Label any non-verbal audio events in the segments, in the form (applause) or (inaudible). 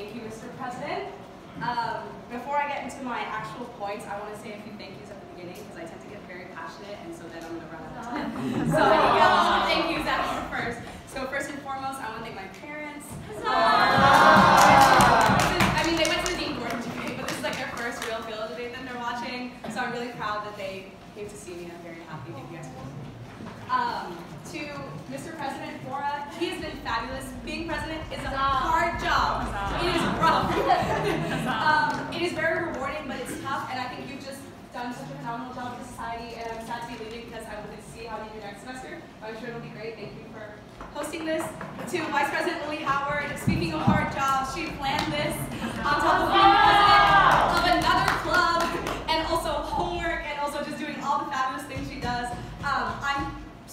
Thank you, Mr. President. Um, before I get into my actual points, I want to say a few thank yous at the beginning because I tend to get very passionate and so then I'm going to run out of time. (laughs) so I think get all the thank yous out first. So first and foremost, I want to thank my parents. Is- I mean, they went to the Dean Gordon debate, but this is like their first real field debate that they're watching. So I'm really proud that they came to see me and I'm very happy. Thank you guys for um, to Mr. President Bora, he has been fabulous. Being president is a hard job. It is rough. (laughs) um, it is very rewarding, but it's tough, and I think you've just done such a phenomenal job in society, and I'm sad to be leaving because I wanted to see how you do next semester. I'm sure it'll be great. Thank you for hosting this. To Vice President Lily Howard, speaking of hard jobs, she planned this on top of being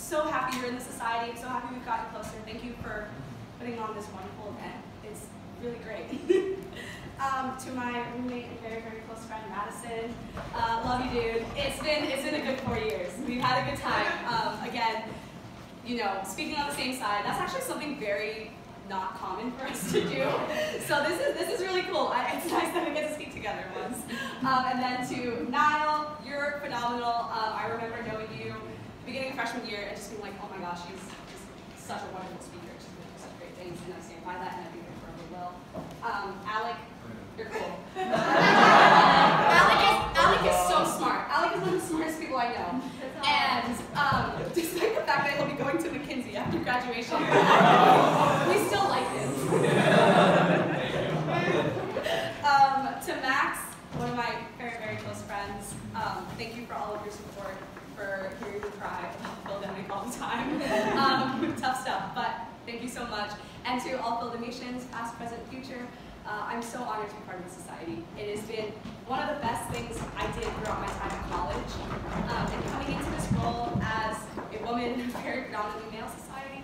so happy you're in the society. I'm so happy we've gotten closer. Thank you for putting on this wonderful event. It's really great. (laughs) um, to my roommate and very, very close friend Madison, uh, love you, dude. It's been it's been a good four years. We've had a good time. Um, again, you know, speaking on the same side, that's actually something very not common for us to do. (laughs) So this is this is really cool. I, it's nice that we get to speak together once. Um, and then to Niall, you're phenomenal. Um, I remember knowing you beginning of freshman year and just being like, oh my gosh, she's just such a wonderful speaker. She's doing such great things, and I stand by that, and I think I forever will. Um, Alec, you're cool. (laughs) Alec is Alec is so smart. Alec is one of the smartest people I know. And um, despite the fact that he'll be going to McKinsey after graduation, we still like him. (laughs) um, to Max, one of my very, very close friends, um, thank you for all of your support, for hearing me cry about Philodemic all the time. Um, tough stuff, but thank you so much. And to all Philodemicians, past, present, future, uh, I'm so honored to be part of the society. It has been one of the best things I did throughout my time in college. Um, and coming into this role as a woman in a very predominantly male society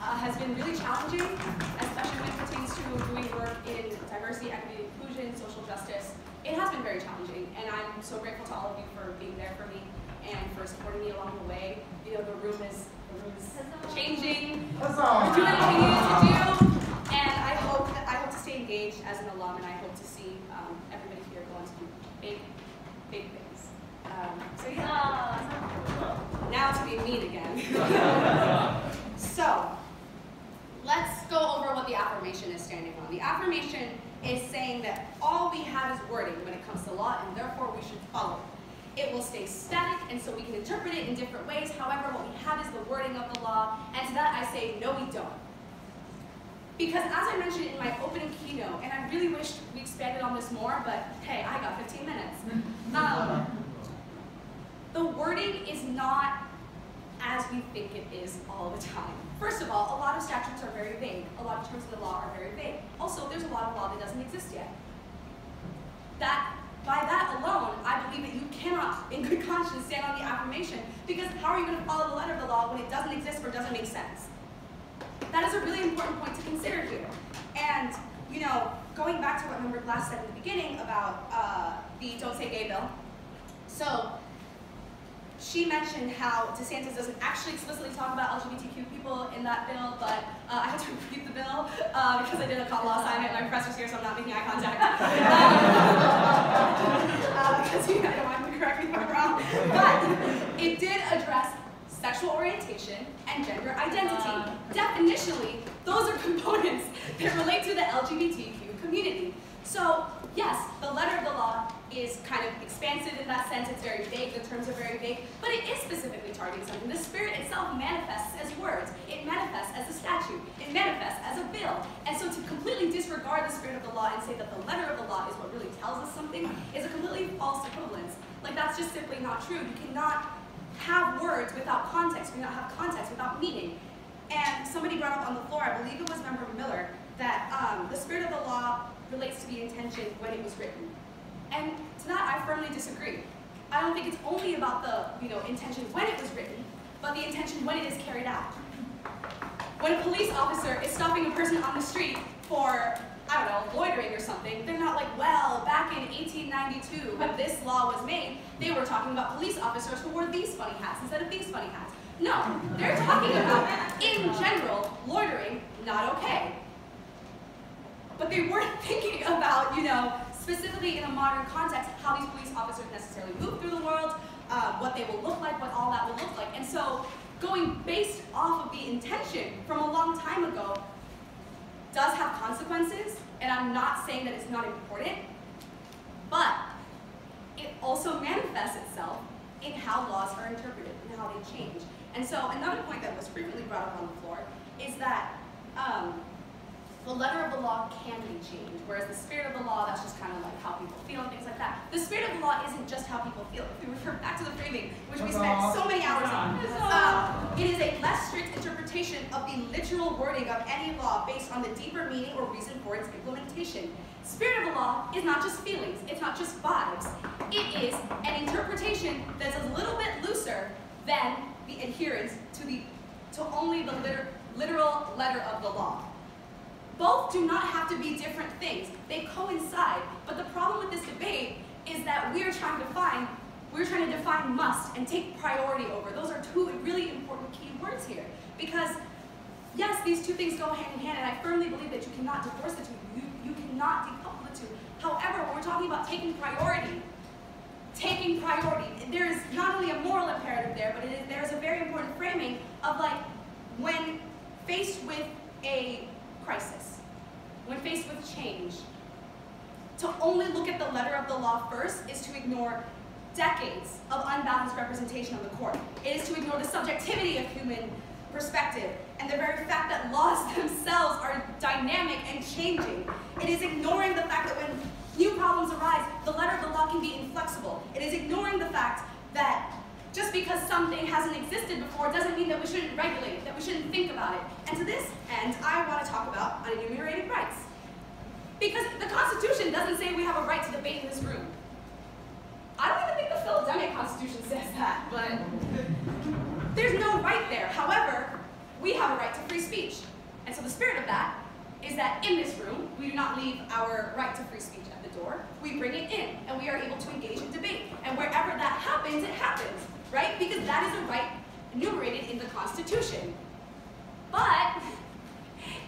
uh, has been really challenging, especially when it pertains to doing work in diversity, equity, inclusion, social justice. It has been very challenging, and I'm so grateful to all of you for being there for me and for supporting me along the way. You know, the room is the room is changing. We're doing what we need to do, and I hope that I hope to stay engaged as an alum, and I hope to see um, everybody here go on to do big, big things. Um, so yeah. Now to be mean again. (laughs) so let's go over what the affirmation is standing on. The affirmation is saying that all we have is wording when it comes to law, and therefore we should follow it. It will stay static, and so we can interpret it in different ways. However, what we have is the wording of the law, and to that I say, no, we don't. Because as I mentioned in my opening keynote, and I really wish we expanded on this more, but hey, I got 15 minutes. Um, the wording is not as we think it is all the time. First of all, a lot of statutes are very vague. A lot of terms of the law are very vague. Also, there's a lot of law that doesn't exist yet. That, by that alone, I believe that you cannot, in good conscience, stand on the affirmation, because how are you going to follow the letter of the law when it doesn't exist or doesn't make sense? That is a really important point to consider here. And, you know, going back to what Member Glass said in the beginning about uh, the Don't Say Gay bill, so she mentioned how DeSantis doesn't actually explicitly talk about LGBTQ people in that bill, but uh, I had to (laughs) read the bill uh, because I did a law assignment. My professor's here, so I'm not making eye contact. Because (laughs) uh, (laughs) I don't want to correct me if I'm wrong. But it did address sexual orientation and gender identity. Definitionally, those are components that relate to the LGBTQ community. So yes, the letter of the law is kind of expansive in that sense. It's very vague, the terms are very vague, but it is specifically targeting something. The spirit itself manifests as words. It manifests as a statute. It manifests as a bill. And so to completely disregard the spirit of the law and say that the letter of the law is what really tells us something is a completely false equivalence. Like that's just simply not true. You cannot have words without context. You cannot have context without meaning. And somebody brought up on the floor, I believe it was Member Miller, that um, the spirit of the law relates to the intention when it was written. And to that, I firmly disagree. I don't think it's only about the you know, intention when it was written, but the intention when it is carried out. When a police officer is stopping a person on the street for, I don't know, loitering or something, they're not like, well, back in 1892, when this law was made, they were talking about police officers who wore these funny hats instead of these funny hats. No, they're talking about, in general, loitering, not okay. but they weren't (laughs) thinking about, you know, specifically in a modern context, how these police officers necessarily move through the world, uh, what they will look like, what all that will look like. And so going based off of the intention from a long time ago does have consequences, and I'm not saying that it's not important, but it also manifests itself in how laws are interpreted and how they change. And so another point that was frequently brought up on the floor is that um, the letter of the law can be changed, whereas the spirit of the law, that's just kind of like how people feel and things like that. The spirit of the law isn't just how people feel. If we refer back to the framing, which we spent so many hours on, um, it is a less strict interpretation of the literal wording of any law based on the deeper meaning or reason for its implementation. Spirit of the law is not just feelings, it's not just vibes. It is an interpretation that's a little bit looser than the adherence to the to only the liter, literal letter of the law. Both do not have to be different things. They coincide. But the problem with this debate is that we're trying to find, we're trying to define must and take priority over. Those are two really important key words here. Because yes, these two things go hand in hand, and I firmly believe that you cannot divorce the two. You, you cannot decouple the two. However, when we're talking about taking priority, taking priority, there is not only a moral imperative there, but there is a very important framing of like, when faced with a crisis, when faced with change, to only look at the letter of the law first is to ignore decades of unbalanced representation on the court. It is to ignore the subjectivity of human perspective and the very fact that laws (laughs) themselves are dynamic and changing. It is ignoring the fact that when new problems arise, the letter of the law can be inflexible. It is ignoring the fact that just because something hasn't existed before doesn't mean that we shouldn't regulate that we shouldn't think about it. And to this end, I unenumerated rights. Because the Constitution doesn't say we have a right to debate in this room. I don't even think the Philodemic Constitution says that, but there's no right there. However, we have a right to free speech. And so the spirit of that is that in this room, we do not leave our right to free speech at the door. We bring it in, and we are able to engage in debate. And wherever that happens, it happens right? Because that is a right enumerated in the Constitution. But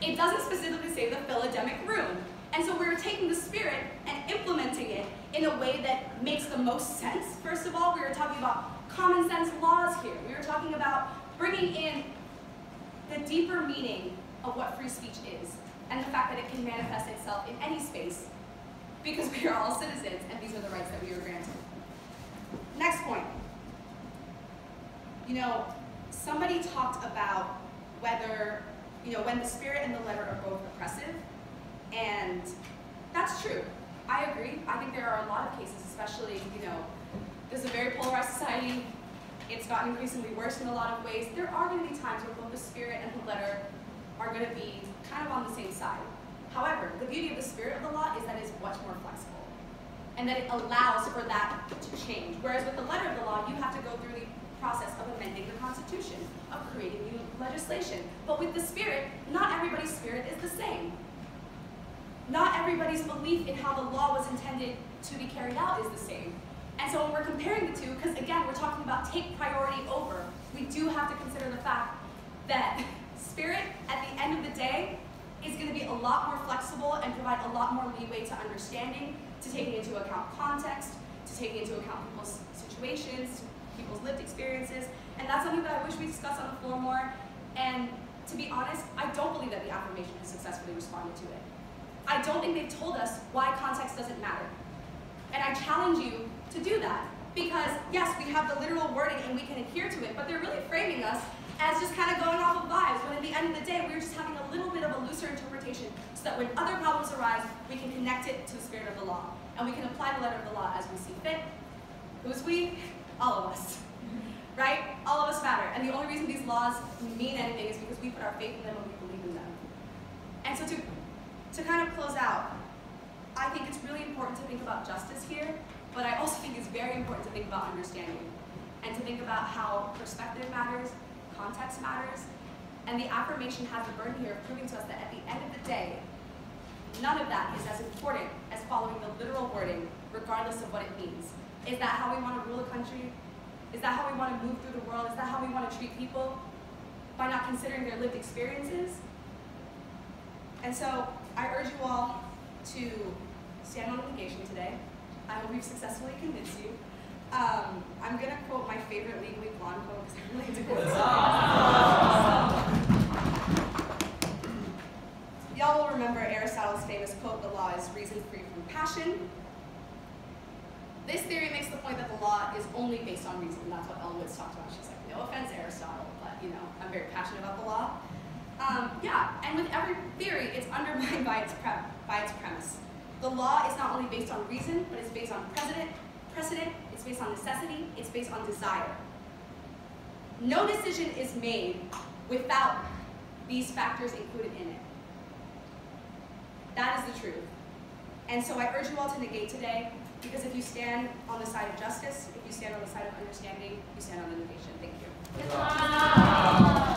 it doesn't specifically say the Philodemic room. And so we're taking the spirit and implementing it in a way that makes the most sense. First of all, we were talking about common sense laws here. We were talking about bringing in the deeper meaning of what free speech is and the fact that it can manifest itself in any space because we are all citizens and these are the rights that we are granted. Next point. You know, somebody talked about whether, you know, when the spirit and the letter are both oppressive, and that's true. I agree. I think there are a lot of cases, especially, you know, there's a very polarized society. It's gotten increasingly worse in a lot of ways. There are going to be times where both the spirit and the letter are going to be kind of on the same side. However, the beauty of the spirit of the law is that it's much more flexible and that it allows for that to change. Whereas with the letter of the law, you have to go through the process of amending the Constitution, of creating new legislation. But with the spirit, not everybody's spirit is the same. Not everybody's belief in how the law was intended to be carried out is the same. And so when we're comparing the two, because again, we're talking about take priority over, we do have to consider the fact that (laughs) spirit, at the end of the day, is going to be a lot more flexible and provide a lot more leeway to understanding, to taking into account context, to taking into account people's situations, people's lived experiences, and that's something that I wish we discussed on the floor more. And to be honest, I don't believe that the affirmation has successfully responded to it. I don't think they've told us why context doesn't matter. And I challenge you to do that. Because yes, we have the literal wording and we can adhere to it, but they're really framing us as just kind of going off of vibes, when at the end of the day, we're just having a little bit of a looser interpretation so that when other problems arise, we can connect it to the spirit of the law. And we can apply the letter of the law as we see fit. Who's we? All of us. Right? All of us matter. And the only reason these laws mean anything is because we put our faith in them and we believe in them. And so to, to kind of close out, I think it's really important to think about justice here, but I also think it's very important to think about understanding and to think about how perspective matters, context matters, and the affirmation has the burden here of proving to us that at the end of the day, none of that is as important as following the literal wording, regardless of what it means. Is that how we want to rule a country? Is that how we want to move through the world? Is that how we want to treat people? By not considering their lived experiences? And so I urge you all to stand on the negation today. I hope we've successfully convinced you. Um, I'm going to quote my favorite Legally Blonde quote because I really had to quote it. Y'all will remember Aristotle's famous quote, the law is reason free from passion. This theory makes the point is only based on reason, that's what Elle Woods talked about. She's like, no offense, Aristotle, but you know, I'm very passionate about the law. Um, yeah, and with every theory, it's undermined (laughs) by its, by its premise. The law is not only based on reason, but it's based on precedent, precedent, it's based on necessity, it's based on desire. No decision is made without these factors included in it. That is the truth. And so I urge you all to negate today, because if you stand on the side of justice, if you stand on the side of understanding, you stand on the negation. Thank you.